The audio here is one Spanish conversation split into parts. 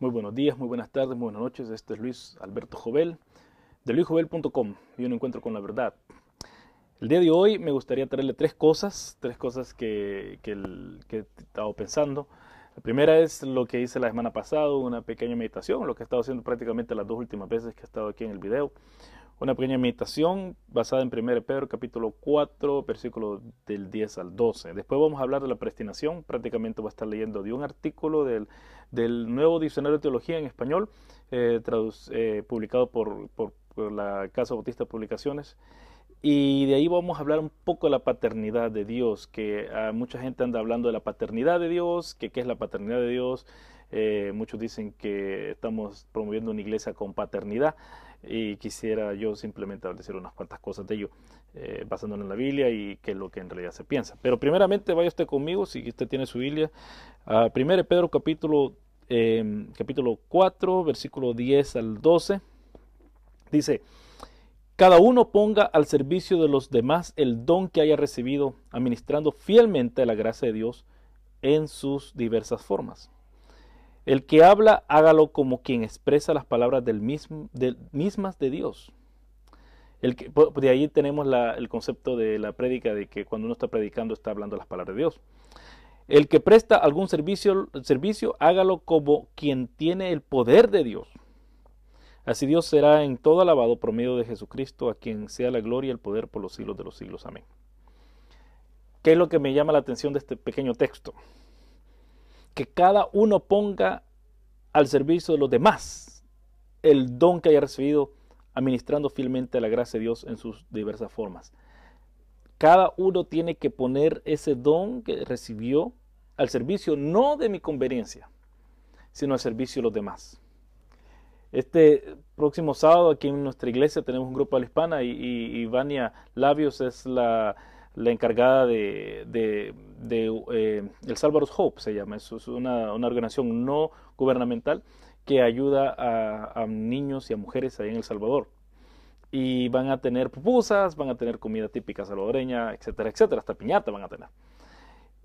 Muy buenos días, muy buenas tardes, muy buenas noches. Este es Luis Alberto Jovel de luisjovel.com y un encuentro con la verdad. El día de hoy me gustaría traerle tres cosas, tres cosas que, que, he estado pensando. La primera es lo que hice la semana pasada, una pequeña meditación, lo que he estado haciendo prácticamente las dos últimas veces que he estado aquí en el video. Una pequeña meditación basada en 1 Pedro capítulo 4, versículo del 10 al 12. Después vamos a hablar de la predestinación. Prácticamente voy a estar leyendo de un artículo del, del nuevo diccionario de teología en español, eh, eh, publicado por, por, la Casa Bautista Publicaciones. Y de ahí vamos a hablar un poco de la paternidad de Dios, que mucha gente anda hablando de la paternidad de Dios, que qué es la paternidad de Dios. Eh, muchos dicen que estamos promoviendo una iglesia con paternidad y quisiera yo simplemente decir unas cuantas cosas de ello, eh, basándonos en la Biblia y qué es lo que en realidad se piensa. Pero primeramente vaya usted conmigo, si usted tiene su Biblia, a 1 Pedro capítulo, eh, capítulo 4, versículo 10 al 12, dice, cada uno ponga al servicio de los demás el don que haya recibido, administrando fielmente la gracia de Dios en sus diversas formas. El que habla, hágalo como quien expresa las palabras del mismo, mismas de Dios. El que, de ahí tenemos el concepto de la prédica, de que cuando uno está predicando está hablando las palabras de Dios. El que presta algún servicio, servicio, hágalo como quien tiene el poder de Dios. Así Dios será en todo alabado por medio de Jesucristo, a quien sea la gloria y el poder por los siglos de los siglos. Amén. ¿Qué es lo que me llama la atención de este pequeño texto? Que cada uno ponga al servicio de los demás el don que haya recibido, administrando fielmente la gracia de Dios en sus diversas formas. Cada uno tiene que poner ese don que recibió al servicio no de mi conveniencia, sino al servicio de los demás. Este próximo sábado aquí en nuestra iglesia tenemos un grupo de la hispana y, y Vania Labios es la, la encargada de, de, eh, El Salvador's Hope, se llama, es una, organización no gubernamental que ayuda a, niños y a mujeres ahí en El Salvador. Y van a tener pupusas, van a tener comida típica salvadoreña, etcétera, etcétera, hasta piñata van a tener.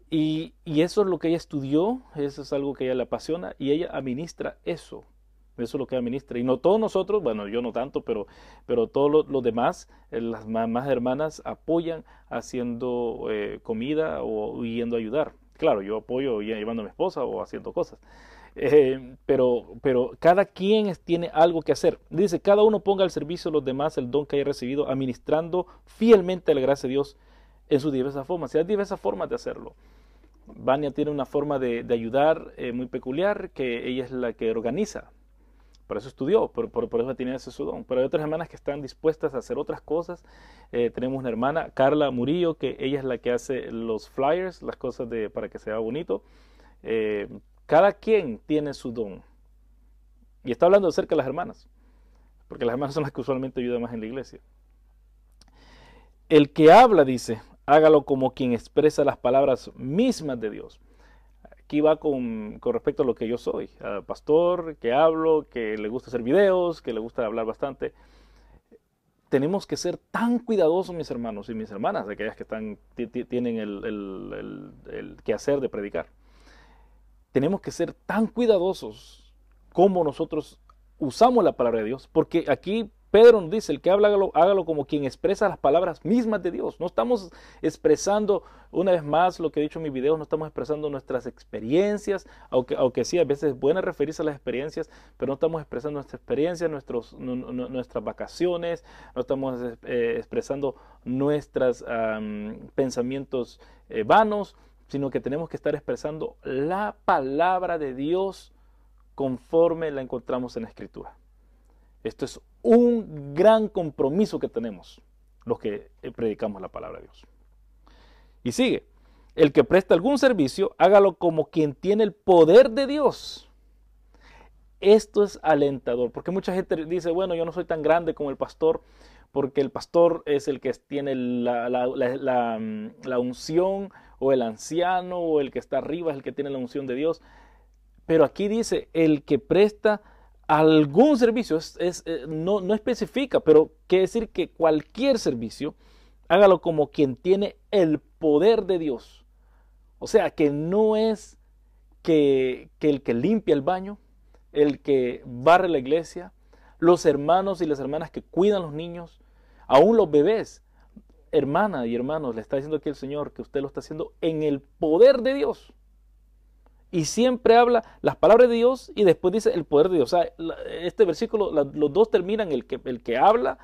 Y, y eso es lo que ella estudió, eso es algo que ella le apasiona y ella administra eso eso es lo que administra. Y no todos nosotros, bueno, yo no tanto, pero, pero todos los, demás, eh, las mamás hermanas apoyan haciendo eh, comida o yendo a ayudar. Claro, yo apoyo llevando a mi esposa o haciendo cosas. Eh, pero, pero cada quien tiene algo que hacer. Dice, cada uno ponga al servicio de los demás el don que haya recibido, administrando fielmente la gracia de Dios en sus diversas formas. Y hay diversas formas de hacerlo. Vania tiene una forma de, ayudar muy peculiar, que ella es la que organiza por eso estudió, por, eso tiene ese su don. Pero hay otras hermanas que están dispuestas a hacer otras cosas. Eh, tenemos una hermana, Carla Murillo, que ella es la que hace los flyers, las cosas de, para que sea bonito. Eh, cada quien tiene su don. Y está hablando acerca de las hermanas, porque las hermanas son las que usualmente ayudan más en la iglesia. El que habla, dice, hágalo como quien expresa las palabras mismas de Dios aquí va con, respecto a lo que yo soy, pastor, que hablo, que le gusta hacer videos, que le gusta hablar bastante. Tenemos que ser tan cuidadosos, mis hermanos y mis hermanas, aquellas que están, tienen el, el, el quehacer de predicar. Tenemos que ser tan cuidadosos como nosotros usamos la palabra de Dios, porque aquí Pedro nos dice, el que habla, hágalo, como quien expresa las palabras mismas de Dios. No estamos expresando, una vez más, lo que he dicho en mis videos, no estamos expresando nuestras experiencias, aunque, aunque sí, a veces es bueno referirse a las experiencias, pero no estamos expresando nuestra experiencia, nuestros, nuestras vacaciones, no estamos eh, expresando nuestros pensamientos eh, vanos, sino que tenemos que estar expresando la palabra de Dios conforme la encontramos en la Escritura. Esto es un gran compromiso que tenemos los que eh, predicamos la palabra de Dios. Y sigue, el que presta algún servicio, hágalo como quien tiene el poder de Dios. Esto es alentador, porque mucha gente dice, bueno, yo no soy tan grande como el pastor, porque el pastor es el que tiene la, la, mm, unción, o el anciano, o el que está arriba es el que tiene la unción de Dios. Pero aquí dice, el que presta algún servicio, es, eh, no, no especifica, pero quiere decir que cualquier servicio, hágalo como quien tiene el poder de Dios. O sea, que no es que, el que limpia el baño el que barre la iglesia, los hermanos y las hermanas que cuidan los niños, aún los bebés. Hermana y hermanos, le está diciendo aquí el Señor que usted lo está haciendo en el poder de Dios. Y siempre habla las palabras de Dios y después dice el poder de Dios. O sea, este versículo, los dos terminan, el que, el que habla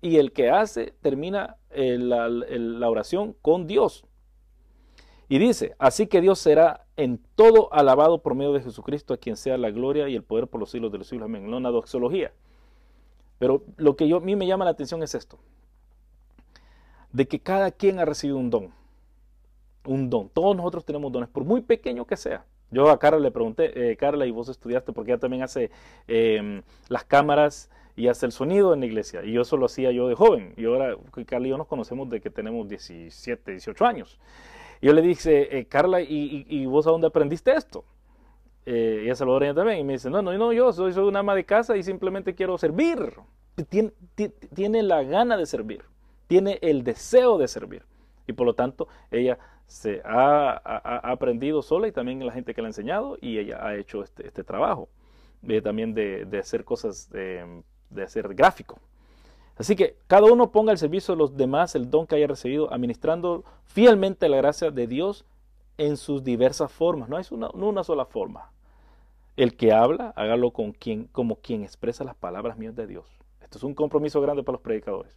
y el que hace, termina eh, la, oración con Dios. Y dice, así que Dios será en todo alabado por medio de Jesucristo, a quien sea la gloria y el poder por los siglos de los siglos. Amén. No una doxología. Pero lo que yo, a mí me llama la atención es esto, de que cada quien ha recibido un don. Un don. Todos nosotros tenemos dones, por muy pequeño que sea. Yo a Carla le pregunté, eh, Carla, y vos estudiaste porque ella también hace em, las cámaras y hace el sonido en la iglesia. Y yo eso lo hacía yo de joven. Y ahora Carla y yo nos conocemos de que tenemos 17, 18 años. Y yo le dije, eh, Carla, ¿y, vos a dónde aprendiste esto? Eh, y a Salvador también. Y me dice, no, no, no, yo soy, soy una ama de casa y simplemente quiero servir. Tiene, tiene la gana de servir. Tiene el deseo de servir. Y por lo tanto, ella se ha, aprendido sola y también la gente que le ha enseñado y ella ha hecho este, este trabajo eh, también de, hacer cosas, de, hacer gráfico. Así que cada uno ponga al servicio de los demás el don que haya recibido, administrando fielmente la gracia de Dios en sus diversas formas. No es una, una sola forma. El que habla, hágalo con quien, como quien expresa las palabras mías de Dios. Esto es un compromiso grande para los predicadores.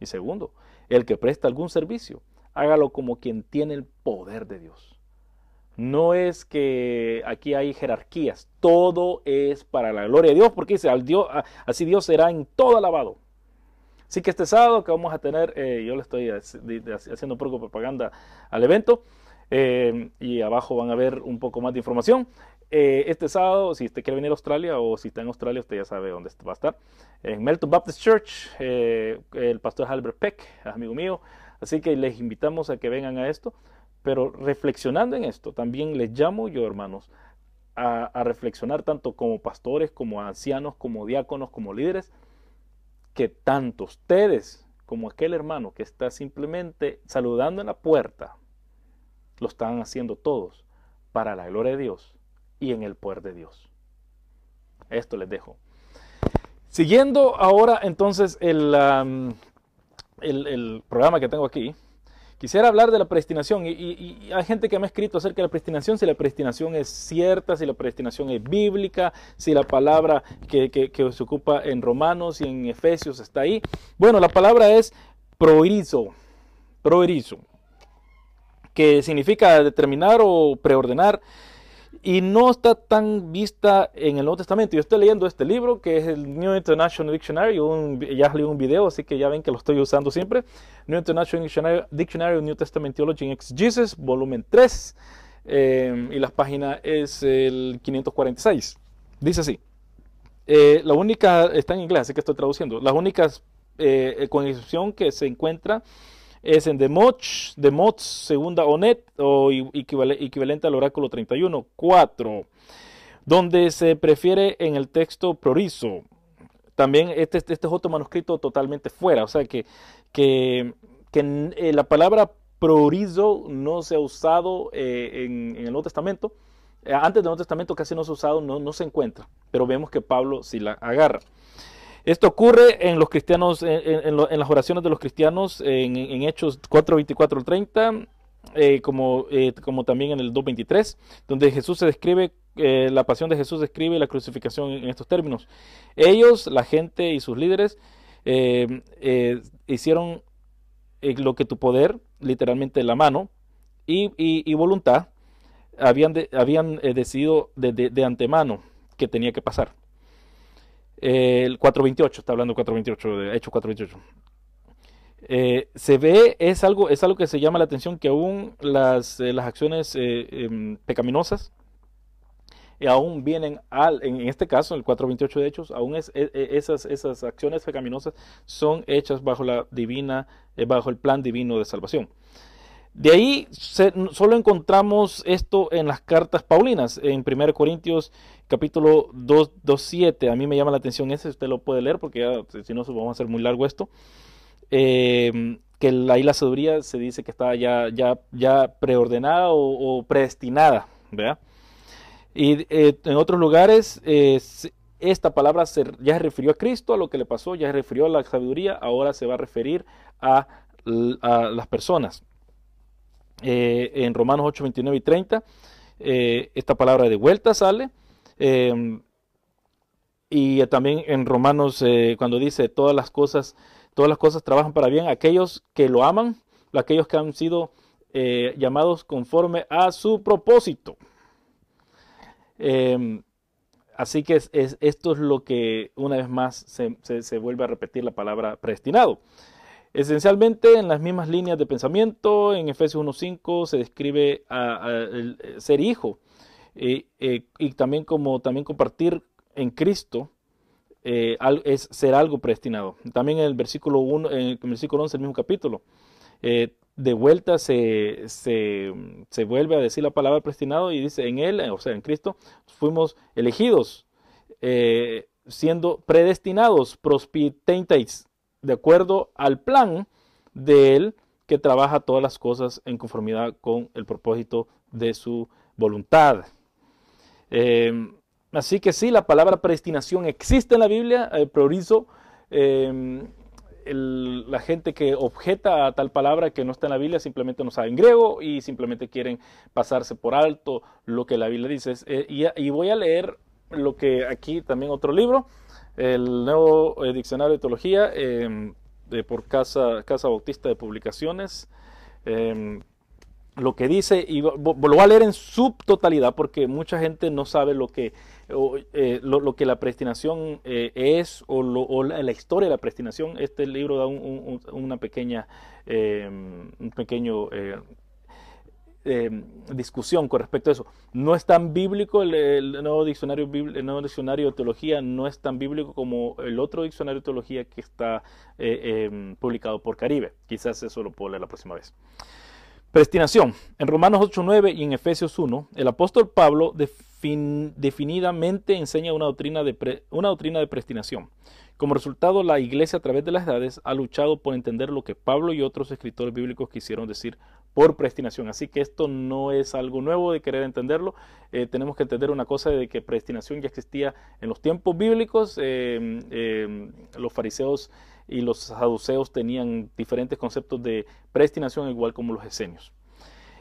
Y segundo, el que presta algún servicio, hágalo como quien tiene el poder de Dios. No es que aquí hay jerarquías, todo es para la gloria de Dios, porque dice, así Dios será en todo alabado. Así que este sábado que vamos a tener, eh, yo le estoy haciendo un poco de propaganda al evento, eh, y abajo van a ver un poco más de información. Eh, este sábado, si usted quiere venir a Australia o si está en Australia, usted ya sabe dónde va a estar. En Melton Baptist Church, el pastor Albert Peck, amigo mío, Así que les invitamos a que vengan a esto, pero reflexionando en esto, también les llamo yo, hermanos, a, reflexionar tanto como pastores, como ancianos, como diáconos, como líderes, que tanto ustedes como aquel hermano que está simplemente saludando en la puerta, lo están haciendo todos para la gloria de Dios y en el poder de Dios. Esto les dejo. Siguiendo ahora entonces el, el, programa que tengo aquí, quisiera hablar de la predestinación. Y, hay gente que me ha escrito acerca de la predestinación, si la predestinación es cierta, si la predestinación es bíblica, si la palabra que, se ocupa en Romanos y en Efesios está ahí. Bueno, la palabra es proirizo, proirizo, que significa determinar o preordenar y no está tan vista en el Nuevo Testamento. Yo estoy leyendo este libro que es el New International Dictionary, ya salió un video, así que ya ven que lo estoy usando siempre. New International Dictionary, Dictionary New Testament Theology and Exegesis, volumen 3, eh, y la página es el 546. Dice así. Eh, la única, está en inglés, así que estoy traduciendo. Las únicas, eh, con excepción que se encuentra es en Democh, Democh segunda Onet o equivalente al oráculo 31, 4, donde se prefiere en el texto prorizo. También este, este, es otro manuscrito totalmente fuera, o sea que, que, eh, la palabra prorizo no se ha usado eh, en, el Nuevo Testamento. Eh, antes del Nuevo Testamento casi no se ha usado, no, no se encuentra, pero vemos que Pablo sí la agarra. Esto ocurre en los cristianos, en, las oraciones de los cristianos, en, Hechos 4, 24 al 30, eh, como, eh, como también en el 2.23, donde Jesús se describe, eh, la pasión de Jesús describe la crucificación en estos términos. Ellos, la gente y sus líderes, hicieron lo que tu poder, literalmente la mano, y, voluntad, habían, habían decidido de antemano que tenía que pasar el 428, está hablando 428, de Hechos 428. Eh, se ve, es algo, es algo que se llama la atención que aún las, eh, las acciones eh, em, pecaminosas aún vienen al, en este caso, el 428 de Hechos, aún es, e, e, esas, esas acciones pecaminosas son hechas bajo la divina, bajo el plan divino de salvación. De ahí solo encontramos esto en las cartas paulinas, en 1 Corintios capítulo 2, 7. A mí me llama la atención ese, usted lo puede leer porque si no vamos a hacer muy largo esto. Eh, que ahí la sabiduría se dice que está ya, ya, ya preordenada o, predestinada, Y eh, en otros lugares esta palabra ya se refirió a Cristo, a lo que le pasó, ya se refirió a la sabiduría, ahora se va a referir a, las personas. Eh, en Romanos 8, 29 y 30, esta palabra de vuelta sale. Em, y también en Romanos, cuando dice todas las cosas, todas las cosas trabajan para bien, aquellos que lo aman, aquellos que han sido llamados conforme a su propósito. Em, así que es, esto es lo que una vez más se, vuelve a repetir la palabra predestinado. Esencialmente en las mismas líneas de pensamiento, en Efesios 1.5 se describe a, el ser hijo eh, y también como también compartir en Cristo eh, es ser algo predestinado. También en el versículo 1, en el versículo 11 del mismo capítulo, eh, de vuelta se, se, vuelve a decir la palabra predestinado y dice en él, o sea, en Cristo, fuimos elegidos, eh, siendo predestinados, prospitentais, de acuerdo al plan de él que trabaja todas las cosas en conformidad con el propósito de su voluntad. Eh, así que sí, la palabra predestinación existe en la Biblia, el priorizo la gente que objeta a tal palabra que no está en la Biblia simplemente no saben griego y simplemente quieren pasarse por alto lo que la Biblia dice. Eh, y, voy a leer lo que aquí también otro libro, el nuevo eh, diccionario de teología em, de, por Casa, Casa Bautista de Publicaciones. Em, lo que dice, y lo voy a leer en su totalidad porque mucha gente no sabe lo que eh, lo, que la predestinación eh, es o, la, historia de la predestinación. Este libro da una pequeña, eh, un pequeño discusión con respecto a eso. No es tan bíblico el, nuevo, diccionario, el nuevo diccionario de teología, no es tan bíblico como el otro diccionario de teología que está publicado por Caribe. Quizás eso lo puedo leer la próxima vez. Predestinación. En Romanos 8.9 y en Efesios 1, el apóstol Pablo definidamente enseña una doctrina, de una doctrina de. Como resultado, la iglesia a través de las edades ha luchado por entender lo que Pablo y otros escritores bíblicos quisieron decir por predestinación. Así que esto no es algo nuevo de querer entenderlo. Eh, tenemos que entender una cosa de que predestinación ya existía en los tiempos bíblicos. Eh, eh, los fariseos y los saduceos tenían diferentes conceptos de predestinación, igual como los esenios.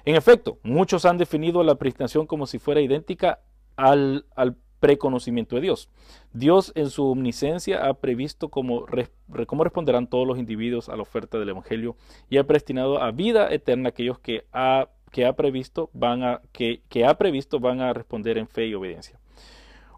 En efecto, muchos han definido la predestinación como si fuera idéntica al, preconocimiento de Dios. Dios en su omnisciencia ha previsto cómo, cómo, responderán todos los individuos a la oferta del Evangelio y ha predestinado a vida eterna aquellos que ha, que ha, previsto, van a, que, que ha previsto van a responder en fe y obediencia.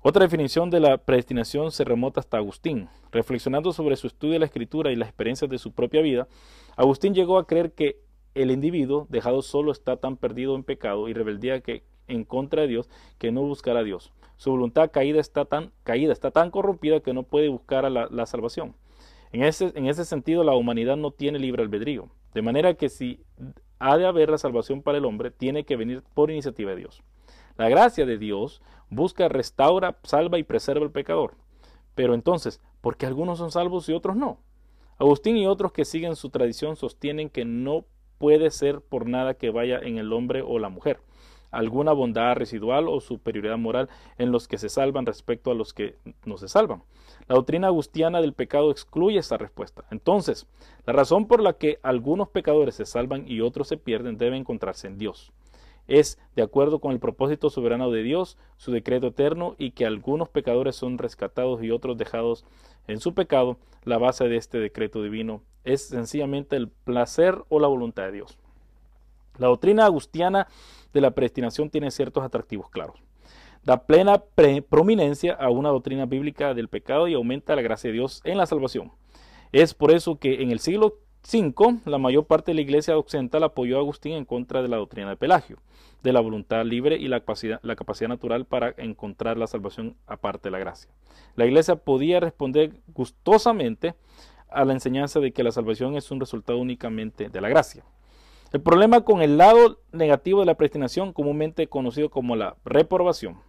Otra definición de la predestinación se remota hasta Agustín. Reflexionando sobre su estudio de la escritura y las experiencias de su propia vida, Agustín llegó a creer que el individuo dejado solo está tan perdido en pecado y rebeldía que en contra de Dios que no buscará a Dios. Su voluntad caída está tan, caída, está tan corrompida que no puede buscar a la, salvación. En ese, en ese sentido, la humanidad no tiene libre albedrío. De manera que si ha de haber la salvación para el hombre, tiene que venir por iniciativa de Dios. La gracia de Dios busca, restaura, salva y preserva al pecador. Pero entonces, ¿por qué algunos son salvos y otros no? Agustín y otros que siguen su tradición sostienen que no puede ser por nada que vaya en el hombre o la mujer, alguna bondad residual o superioridad moral en los que se salvan respecto a los que no se salvan. La doctrina agustiana del pecado excluye esta respuesta. Entonces, la razón por la que algunos pecadores se salvan y otros se pierden debe encontrarse en Dios es de acuerdo con el propósito soberano de Dios, su decreto eterno, y que algunos pecadores son rescatados y otros dejados en su pecado, la base de este decreto divino es sencillamente el placer o la voluntad de Dios. La doctrina agustiana de la predestinación tiene ciertos atractivos claros. Da plena prominencia a una doctrina bíblica del pecado y aumenta la gracia de Dios en la salvación. Es por eso que en el siglo 5. La mayor parte de la iglesia occidental apoyó a Agustín en contra de la doctrina de Pelagio, de la voluntad libre y la capacidad, la capacidad natural para encontrar la salvación aparte de la gracia. La iglesia podía responder gustosamente a la enseñanza de que la salvación es un resultado únicamente de la gracia. El problema con el lado negativo de la predestinación, comúnmente conocido como la reprobación.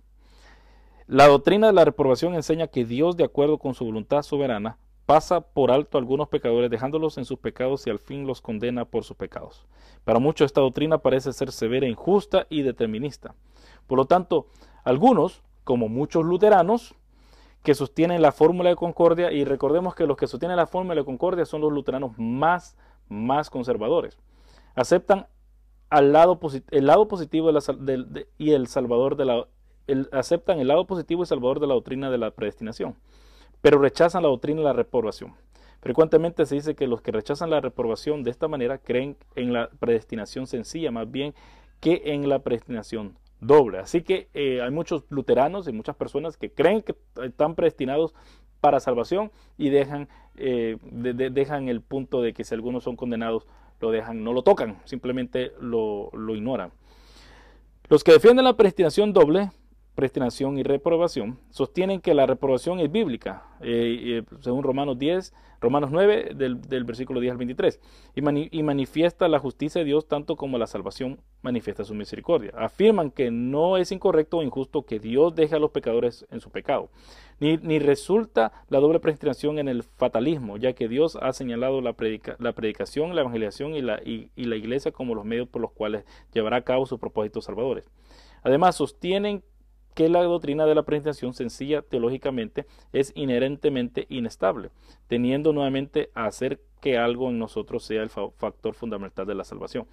La doctrina de la reprobación enseña que Dios, de acuerdo con su voluntad soberana, pasa por alto a algunos pecadores dejándolos en sus pecados y al fin los condena por sus pecados. Para muchos esta doctrina parece ser severa, injusta y determinista. Por lo tanto, Algunos, como muchos luteranos, que sostienen la fórmula de concordia, y recordemos que los que sostienen la fórmula de concordia son los luteranos más, más conservadores. Aceptan al lado, el lado positivo y el salvador de la, aceptan el lado positivo y salvador de la doctrina de la predestinación, pero rechazan la doctrina de la reprobación. Frecuentemente se dice que los que rechazan la reprobación de esta manera creen en la predestinación sencilla más bien que en la predestinación doble. Así que eh, hay muchos luteranos y muchas personas que creen que están predestinados para salvación y dejan, eh, dejan el punto de que si algunos son condenados, lo dejan, no lo tocan, simplemente lo, lo ignoran. Los que defienden la predestinación doble predestinación y reprobación, sostienen que la reprobación es bíblica, eh, según Romanos 10, Romanos 9, del, versículo 10 al 23, y, manifiesta la justicia de Dios tanto como la salvación manifiesta su misericordia. Afirman que no es incorrecto o injusto que Dios deje a los pecadores en su pecado, ni, ni resulta la doble predestinación en el fatalismo, ya que Dios ha señalado la, la predicación, la evangelización y la, y la iglesia como los medios por los cuales llevará a cabo sus propósitos salvadores. Además, sostienen que la doctrina de la predestinación sencilla teológicamente es inherentemente inestable, teniendo nuevamente a hacer que algo en nosotros sea el factor fundamental de la salvación.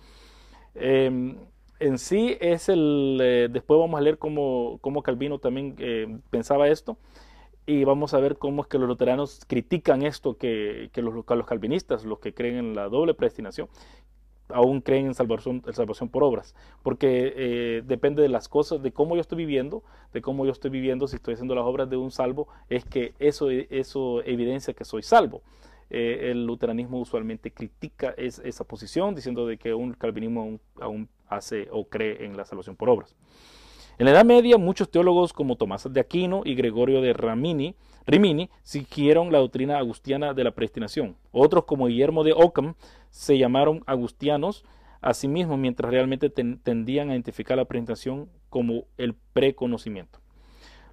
Em, en sí es el, eh, después vamos a leer cómo, Calvino también eh, pensaba esto y vamos a ver cómo es que los luteranos critican esto que, los, los, calvinistas, los que creen en la doble predestinación, aún creen en salvación, por obras, porque eh, depende de las cosas, de cómo yo estoy viviendo, de cómo yo estoy viviendo, si estoy haciendo las obras de un salvo, es que eso, eso evidencia que soy salvo. Eh, el luteranismo usualmente critica esa posición, diciendo de que un calvinismo aún, hace o cree en la salvación por obras. En la Edad Media, muchos teólogos como Tomás de Aquino y Gregorio de Ramini, Rimini siguieron la doctrina agustiana de la predestinación. Otros, como Guillermo de Ockham, se llamaron agustianos a sí mismos, mientras realmente tendían a identificar la predestinación como el preconocimiento.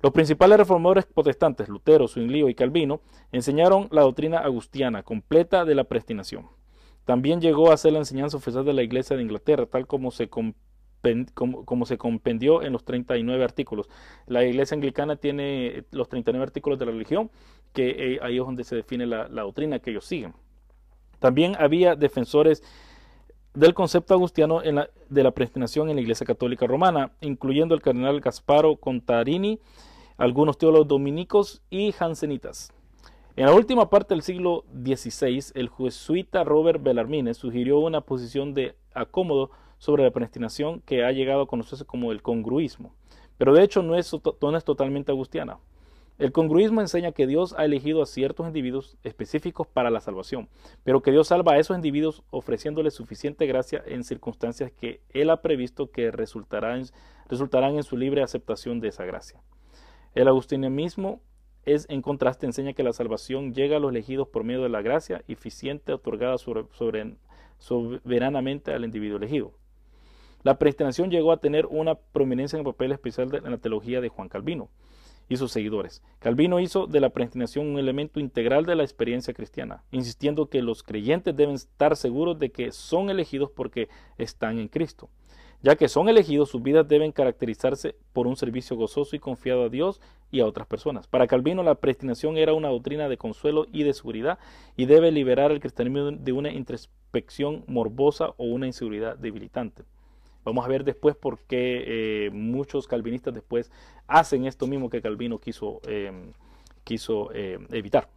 Los principales reformadores protestantes, Lutero, Zwinglio y Calvino, enseñaron la doctrina agustiana completa de la predestinación. También llegó a ser la enseñanza oficial de la Iglesia de Inglaterra, tal como se como, se compendió en los 39 artículos. La iglesia anglicana tiene los 39 artículos de la religión, que eh, ahí es donde se define la, doctrina que ellos siguen. También había defensores del concepto agustiano de la predestinación en la Iglesia Católica Romana, incluyendo el cardenal Gasparo Contarini, algunos teólogos dominicos y jansenitas. En la última parte del siglo XVI, el jesuita Robert Bellarmine sugirió una posición de acómodo sobre la predestinación que ha llegado a conocerse como el congruismo. Pero de hecho no es, no es totalmente agustiana. El congruismo enseña que Dios ha elegido a ciertos individuos específicos para la salvación, pero que Dios salva a esos individuos ofreciéndoles suficiente gracia en circunstancias que Él ha previsto que resultarán, en su libre aceptación de esa gracia. El agustinianismo es, en contraste, enseña que la salvación llega a los elegidos por medio de la gracia eficiente otorgada soberanamente al individuo elegido. La predestinación llegó a tener una prominencia en el papel especial en la teología de Juan Calvino y sus seguidores. Calvino hizo de la predestinación un elemento integral de la experiencia cristiana, insistiendo que los creyentes deben estar seguros de que son elegidos porque están en Cristo. Ya que son elegidos, sus vidas deben caracterizarse por un servicio gozoso y confiado a Dios y a otras personas. Para Calvino, la predestinación era una doctrina de consuelo y de seguridad y debe liberar al cristianismo de una introspección morbosa o una inseguridad debilitante. Vamos a ver después por qué eh, muchos calvinistas después hacen esto mismo que Calvino quiso, em, quiso em, evitar.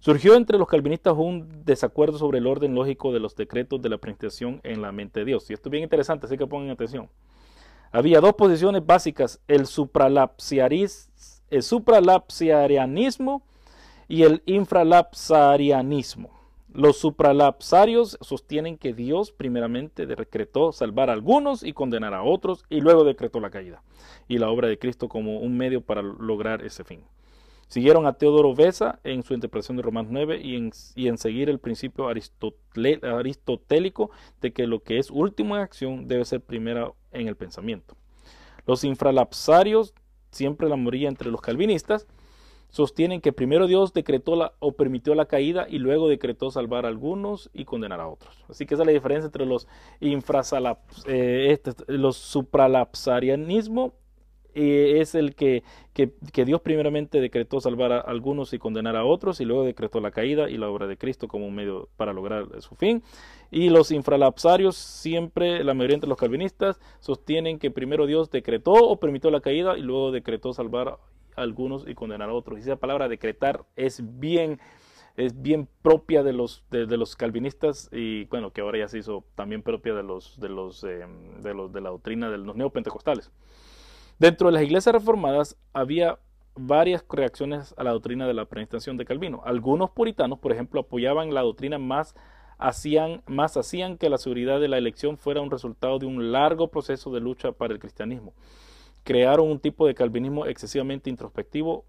Surgió entre los calvinistas un desacuerdo sobre el orden lógico de los decretos de la presentación en la mente de Dios. Y esto es bien interesante, así que pongan atención. Había dos posiciones básicas, el, el supralapsarianismo y el infralapsarianismo. Los supralapsarios sostienen que Dios primeramente decretó salvar a algunos y condenar a otros y luego decretó la caída y la obra de Cristo como un medio para lograr ese fin. Siguieron a Teodoro Besa en su interpretación de Romanos 9 y en, y en seguir el principio aristotélico de que lo que es último en acción debe ser primero en el pensamiento. Los infralapsarios, siempre la moría entre los calvinistas, sostienen que primero Dios decretó la, o permitió la caída y luego decretó salvar a algunos y condenar a otros. Así que esa es la diferencia entre los, eh, este, supralapsarianismo es el que, que, Dios primeramente decretó salvar a algunos y condenar a otros, y luego decretó la caída y la obra de Cristo como un medio para lograr su fin. Y los infralapsarios, siempre, la mayoría entre los calvinistas, sostienen que primero Dios decretó o permitió la caída y luego decretó salvar algunos y condenar a otros. Y esa palabra decretar es bien es bien propia de los, de, los calvinistas y bueno, que ahora ya se hizo también propia de los, de los, eh, de los de la doctrina de los neopentecostales. Dentro de las iglesias reformadas había varias reacciones a la doctrina de la predestinación de Calvino. Algunos puritanos, por ejemplo, apoyaban la doctrina más hacían más hacían que la seguridad de la elección fuera un resultado de un largo proceso de lucha para el cristianismo. Crearon un tipo de calvinismo excesivamente introspectivo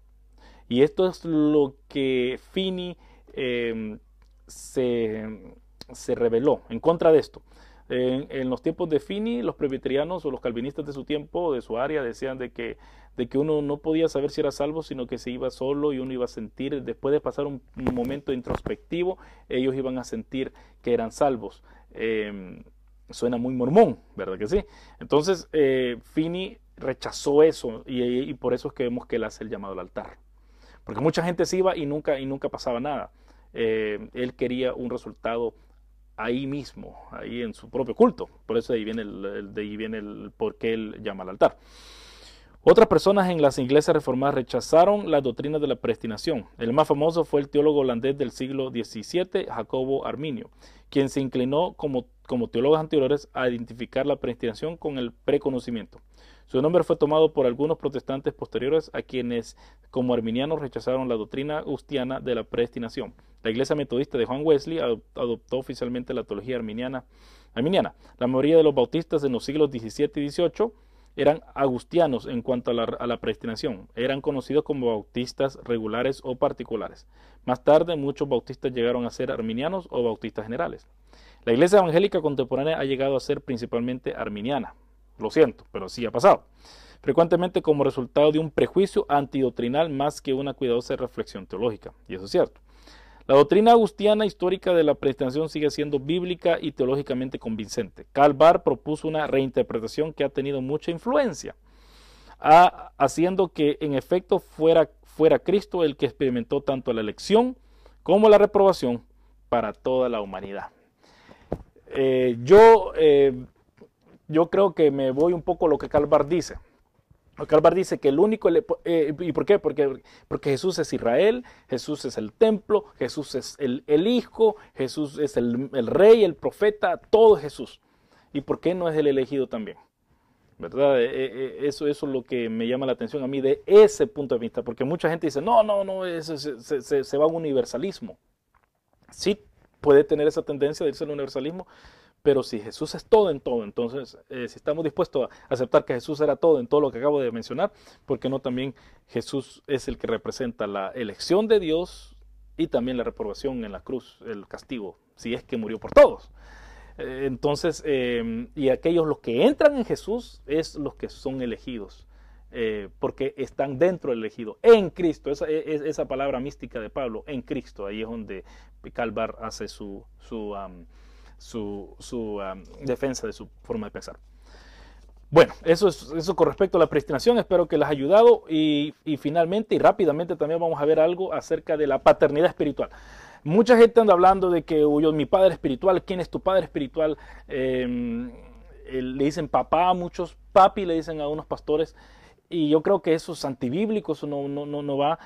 y esto es lo que Fini Em, se, se, rebeló en contra de esto. En, los tiempos de Fini, los presbiterianos o los calvinistas de su tiempo, de su área, decían de que, de que uno no podía saber si era salvo, sino que se iba solo y uno iba a sentir, después de pasar un, momento introspectivo, ellos iban a sentir que eran salvos. Em, suena muy mormón, ¿verdad que sí? Entonces, eh, Fini rechazó eso y, por eso es que vemos que él hace el llamado al altar. Porque mucha gente se iba y nunca, y nunca pasaba nada. Eh, él quería un resultado ahí mismo, ahí en su propio culto. Por eso de ahí viene el, de ahí viene el por qué él llama al altar. Otras personas en las iglesias reformadas rechazaron las doctrinas de la predestinación. El más famoso fue el teólogo holandés del siglo XVII, Jacobo Arminio, quien se inclinó como, como teólogos anteriores a identificar la predestinación con el preconocimiento. Su nombre fue tomado por algunos protestantes posteriores a quienes, como arminianos, rechazaron la doctrina agustiana de la predestinación. La iglesia metodista de Juan Wesley adoptó oficialmente la teología arminiana. arminiana. La mayoría de los bautistas en los siglos XVII y XVIII eran agustianos en cuanto a la, a la, predestinación. Eran conocidos como bautistas regulares o particulares. Más tarde, muchos bautistas llegaron a ser arminianos o bautistas generales. La iglesia evangélica contemporánea ha llegado a ser principalmente arminiana. Lo siento, pero sí ha pasado. Frecuentemente como resultado de un prejuicio antidoctrinal más que una cuidadosa reflexión teológica. Y eso es cierto. La doctrina agustiana histórica de la predestinación sigue siendo bíblica y teológicamente convincente. Calvar propuso una reinterpretación que ha tenido mucha influencia, haciendo que en efecto fuera, fuera Cristo el que experimentó tanto la elección como la reprobación para toda la humanidad. Eh, yo eh, yo creo que me voy un poco a lo que Calvar dice. Calvar dice que el único, eh, ¿y por qué? Porque, porque Jesús es Israel, Jesús es el templo, Jesús es el, Hijo, Jesús es el, rey, el profeta, todo Jesús. ¿Y por qué no es el elegido también? ¿Verdad? Eh, eh, eso, eso es lo que me llama la atención a mí de ese punto de vista, porque mucha gente dice, no, no, no, eso se, se, se va a un universalismo. Sí, puede tener esa tendencia de irse al universalismo, pero si Jesús es todo en todo, entonces eh, si estamos dispuestos a aceptar que Jesús era todo en todo lo que acabo de mencionar, ¿por qué no también Jesús es el que representa la elección de Dios y también la reprobación en la cruz, el castigo, si es que murió por todos? Eh, entonces, em, y aquellos los que entran en Jesús es los que son elegidos. Eh, porque están dentro del elegido, en Cristo, esa, e, e, esa, palabra mística de Pablo, en Cristo, ahí es donde Calvar hace su, su su, um, defensa de su forma de pensar. Bueno, eso es eso con respecto a la predestinación. Espero que les haya ayudado. Y, finalmente y rápidamente también vamos a ver algo acerca de la paternidad espiritual. Mucha gente anda hablando de que yo, mi padre espiritual, ¿quién es tu padre espiritual? Em, le dicen papá a muchos, papi le dicen a unos pastores. Y yo creo que eso es antibíblico, eso no, no, no, no va,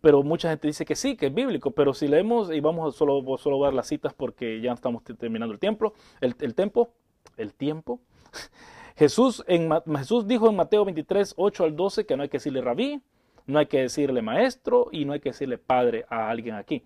pero mucha gente dice que sí, que es bíblico, pero si leemos, y vamos a solo, solo ver las citas porque ya estamos terminando el tiempo, el, el tiempo, el tiempo. Jesús, Jesús dijo en Mateo 23, 8 al 12 que no hay que decirle rabí, no hay que decirle maestro y no hay que decirle padre a alguien aquí.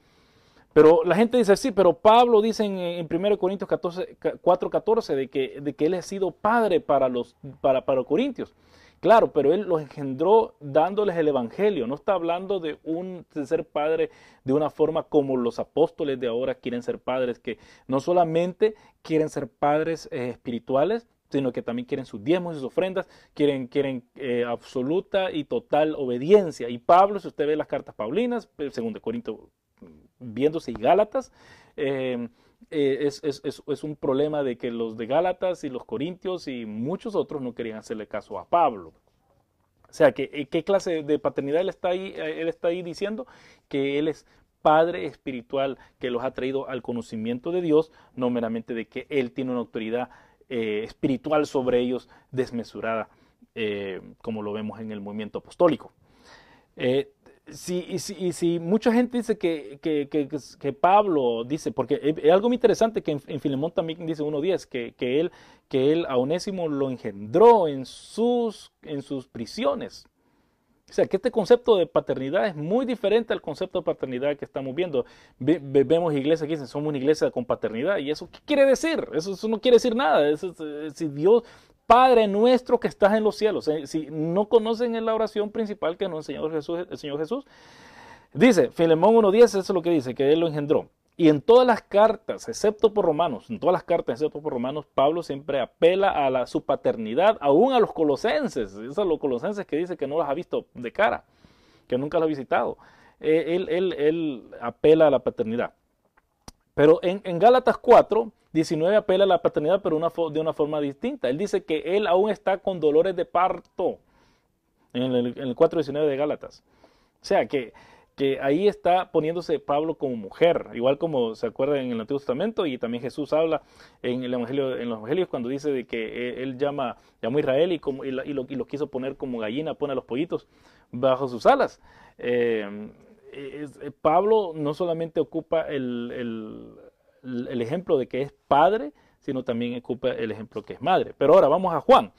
Pero la gente dice, sí, pero Pablo dice en, en 1 Corintios 14, 4, 14 de que, de que él ha sido padre para los, para, para los corintios. Claro, pero Él los engendró dándoles el Evangelio. No está hablando de, un, ser padre de una forma como los apóstoles de ahora quieren ser padres, que no solamente quieren ser padres eh, espirituales, sino que también quieren sus diezmos y sus ofrendas, quieren, quieren eh, absoluta y total obediencia. Y Pablo, si usted ve las cartas paulinas, segundo de Corinto, viéndose y Gálatas, eh, eh, es, un problema de que los de Gálatas y los Corintios y muchos otros no querían hacerle caso a Pablo. O sea, ¿qué, ¿qué clase de paternidad él está, ahí, él está ahí diciendo? Que él es Padre espiritual que los ha traído al conocimiento de Dios, no meramente de que Él tiene una autoridad eh, espiritual sobre ellos desmesurada, eh, como lo vemos en el movimiento apostólico. Eh, si, y, si, mucha gente dice que, que, que, Pablo dice, porque es algo muy interesante que en, Filemón también dice 1.10, que, que, él, que él a Onésimo lo engendró en sus, en sus prisiones. O sea, que este concepto de paternidad es muy diferente al concepto de paternidad que estamos viendo. vemos iglesias que dicen, somos una iglesia con paternidad. ¿Y eso qué quiere decir? Eso, no quiere decir nada. Eso, si Dios, Padre nuestro que estás en los cielos, eh, si no conocen en la oración principal que nos enseñó Jesús, el Señor Jesús, dice, Filemón 1.10, eso es lo que dice, que Él lo engendró. Y en todas las cartas, excepto por Romanos, en todas las cartas, excepto por Romanos, Pablo siempre apela a la, su paternidad, aún a los colosenses. Esos los colosenses que dice que no los ha visto de cara, que nunca los ha visitado. Eh, él, él, él, apela a la paternidad. Pero en, en, Gálatas 4, 19 apela a la paternidad, pero de una forma distinta. Él dice que él aún está con dolores de parto. En el, en el 4.19 de Gálatas. O sea que ahí está poniéndose Pablo como mujer, igual como se acuerda en el Antiguo Testamento y también Jesús habla en los Evangelios cuando dice de que e, él llama, llamó a Israel y, como, lo, quiso poner como gallina, pone a los pollitos bajo sus alas. Eh, Pablo no solamente ocupa el, ejemplo de que es padre, sino también ocupa el ejemplo que es madre. Pero ahora vamos a Juan.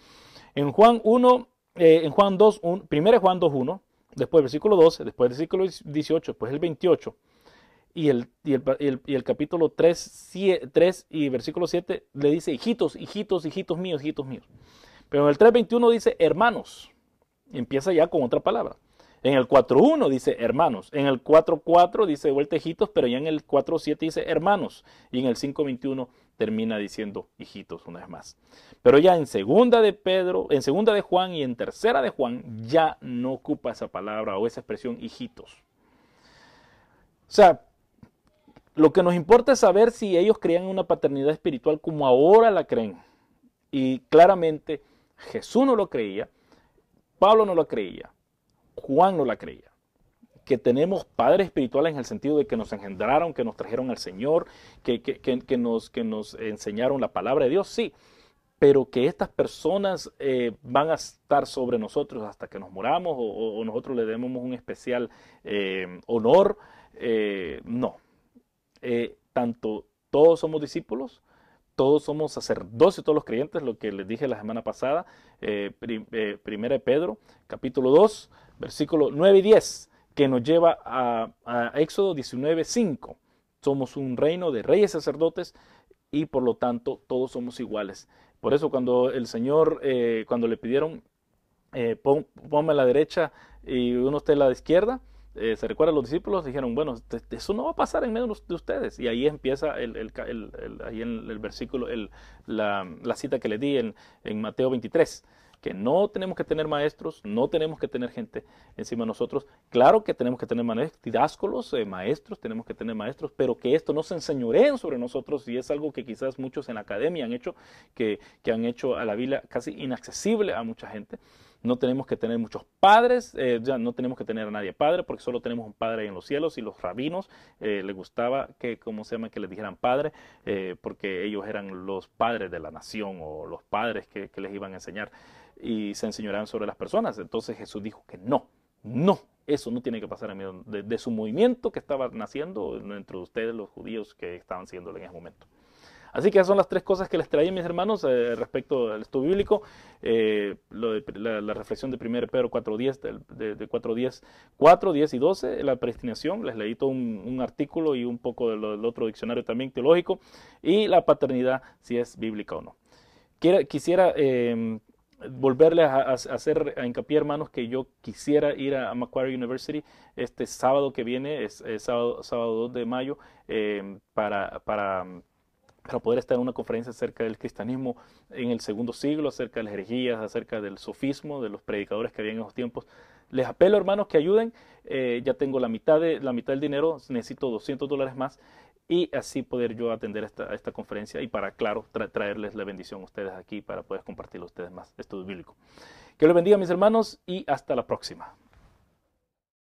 En Juan 1, eh, en Juan 2, 1, primero Juan 2, 1, después el versículo 12, después el versículo 18, después el 28 y el, y el, y el, capítulo 3, 3, y versículo 7 le dice hijitos, hijitos, hijitos míos, hijitos míos. Pero en el 3.21 dice hermanos. empieza ya con otra palabra. En el 4.1 dice hermanos. En el 4.4 dice vuelta hijitos, pero ya en el 4.7 dice hermanos. Y en el 5.21 termina diciendo hijitos una vez más. Pero ya en segunda de Pedro, en segunda de Juan y en tercera de Juan ya no ocupa esa palabra o esa expresión hijitos. O sea, lo que nos importa es saber si ellos creían una paternidad espiritual como ahora la creen. Y claramente Jesús no lo creía, Pablo no lo creía, Juan no la creía que tenemos padres espirituales en el sentido de que nos engendraron, que nos trajeron al Señor, que, que, nos, que nos enseñaron la palabra de Dios, sí, pero que estas personas eh, van a estar sobre nosotros hasta que nos moramos o, nosotros le demos un especial eh, honor, eh, no. tanto todos somos discípulos, todos somos sacerdotes, todos los creyentes, lo que les dije la semana pasada, primera de Pedro, capítulo 2, versículo 9 y 10 que nos lleva a, Éxodo 19:5. Somos un reino de reyes sacerdotes y por lo tanto todos somos iguales. Por eso cuando el Señor, eh, cuando le pidieron, eh, ponme a la derecha y uno esté a la izquierda, eh, se recuerda los discípulos, dijeron, bueno, eso no va a pasar en medio de ustedes. Y ahí empieza el, ahí en el versículo, la, la, cita que le di en, en Mateo 23 que no tenemos que tener maestros, no tenemos que tener gente encima de nosotros. Claro que tenemos que tener maestros, eh, maestros, tenemos que tener maestros, pero que esto no se enseñoreen sobre nosotros y es algo que quizás muchos en la academia han hecho, que, han hecho a la Biblia casi inaccesible a mucha gente. No tenemos que tener muchos padres, eh, ya no tenemos que tener a nadie padre, porque solo tenemos un padre en los cielos y los rabinos eh, les gustaba que, ¿cómo se llama?, que les dijeran padre, porque ellos eran los padres de la nación o los padres que, que les iban a enseñar y se enseñarán sobre las personas. Entonces Jesús dijo que no, no, eso no tiene que pasar de, su movimiento que estaba naciendo entre ustedes, los judíos que estaban siguiéndolo en ese momento. Así que esas son las tres cosas que les traía mis hermanos eh, respecto al estudio bíblico. Eh, la, reflexión de 1 Pedro 4.10, de, de 4.10, 4, 10 y 12, la predestinación. Les leí todo un, artículo y un poco del, otro diccionario también teológico. Y la paternidad, si es bíblica o no. quisiera eh, volverle a, hacer a hincapié, hermanos, que yo quisiera ir a, Macquarie University este sábado que viene, es, sábado, sábado, 2 de mayo, eh, para, para, para, poder estar en una conferencia acerca del cristianismo en el segundo siglo, acerca de las herejías, acerca del sofismo, de los predicadores que había en esos tiempos. Les apelo, hermanos, que ayuden. Eh, ya tengo la mitad, de, la mitad del dinero, necesito 200 dólares más y así poder yo atender esta, esta conferencia y para, claro, traerles la bendición a ustedes aquí para poder compartirlo a ustedes más estudio bíblico. Que lo bendiga mis hermanos y hasta la próxima.